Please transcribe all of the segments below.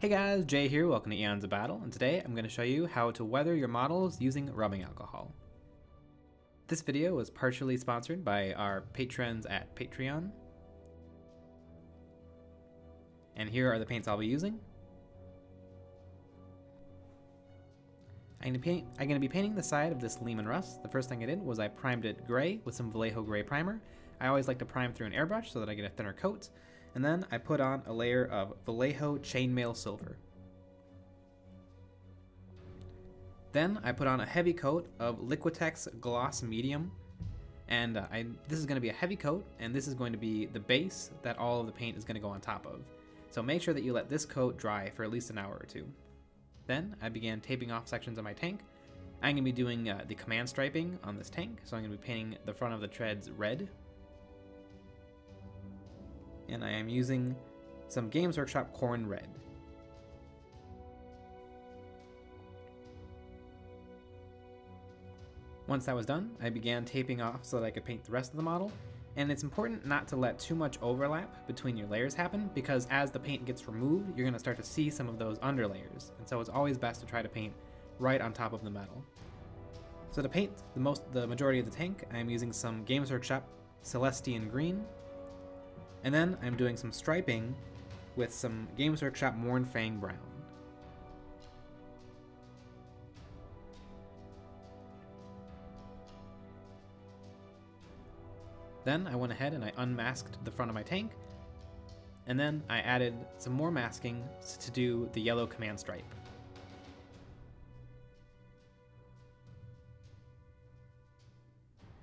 Hey guys, Jay here, welcome to Eons of Battle, and today I'm going to show you how to weather your models using rubbing alcohol. This video was partially sponsored by our patrons at Patreon. And here are the paints I'll be using. I'm going, to be painting the side of this Leman Russ. The first thing I did was I primed it gray with some Vallejo gray primer. I always like to prime through an airbrush so that I get a thinner coat and then I put on a layer of Vallejo Chainmail Silver. Then I put on a heavy coat of Liquitex Gloss Medium, and uh, I, this is going to be a heavy coat, and this is going to be the base that all of the paint is going to go on top of. So make sure that you let this coat dry for at least an hour or two. Then I began taping off sections of my tank. I'm going to be doing uh, the command striping on this tank, so I'm going to be painting the front of the treads red and I am using some Games Workshop Khorne Red. Once that was done, I began taping off so that I could paint the rest of the model, and it's important not to let too much overlap between your layers happen because as the paint gets removed, you're going to start to see some of those underlayers, and so it's always best to try to paint right on top of the metal. So to paint the most, the majority of the tank, I'm using some Games Workshop Castellan Green, and then I'm doing some striping with some Games Workshop Mournfang Brown. Then I went ahead and I unmasked the front of my tank, and then I added some more masking to do the yellow command stripe.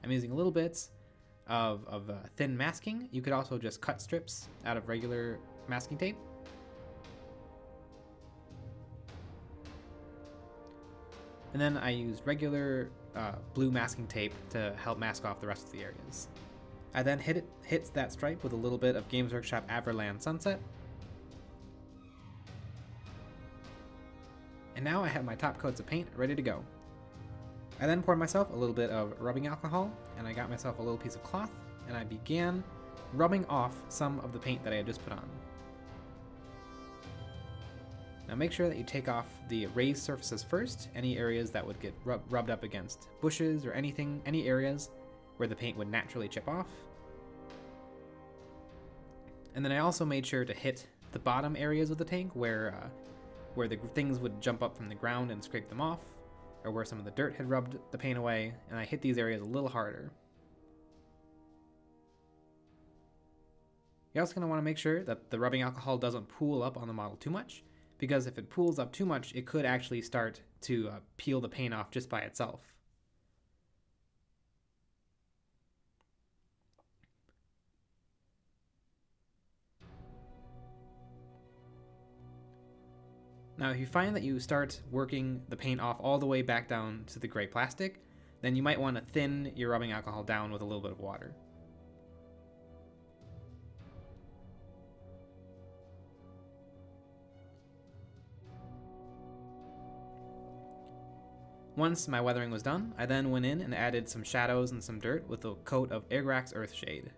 I'm using little bits of, of uh, thin masking. You could also just cut strips out of regular masking tape. And then I use regular uh, blue masking tape to help mask off the rest of the areas. I then hit, it, hit that stripe with a little bit of Games Workshop Averland Sunset. And now I have my top coats of paint ready to go. I then poured myself a little bit of rubbing alcohol, and I got myself a little piece of cloth, and I began rubbing off some of the paint that I had just put on. Now make sure that you take off the raised surfaces first, any areas that would get rub rubbed up against bushes or anything, any areas where the paint would naturally chip off. And then I also made sure to hit the bottom areas of the tank where, uh, where the things would jump up from the ground and scrape them off, or where some of the dirt had rubbed the paint away, and I hit these areas a little harder. You're also going to want to make sure that the rubbing alcohol doesn't pool up on the model too much, because if it pools up too much, it could actually start to uh, peel the paint off just by itself. Now, if you find that you start working the paint off all the way back down to the gray plastic, then you might want to thin your rubbing alcohol down with a little bit of water. Once my weathering was done, I then went in and added some shadows and some dirt with a coat of Agrax Earthshade.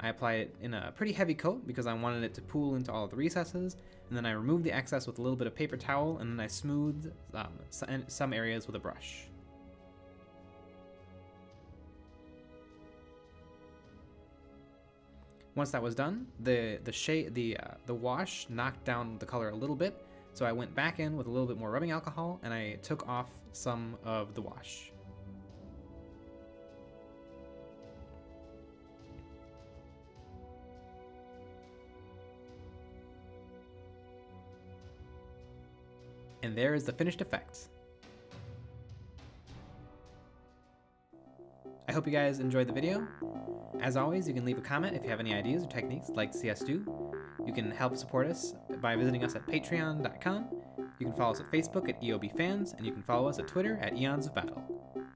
I applied it in a pretty heavy coat because I wanted it to pool into all of the recesses, and then I removed the excess with a little bit of paper towel, and then I smoothed um, some areas with a brush. Once that was done, the the shade the uh, the wash knocked down the color a little bit, so I went back in with a little bit more rubbing alcohol and I took off some of the wash. And there is the finished effect. I hope you guys enjoyed the video. As always, you can leave a comment if you have any ideas or techniques like us do. You can help support us by visiting us at patreon.com. You can follow us at Facebook at EOB Fans, and you can follow us at Twitter at Eons of Battle.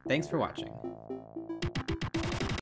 Thanks for watching.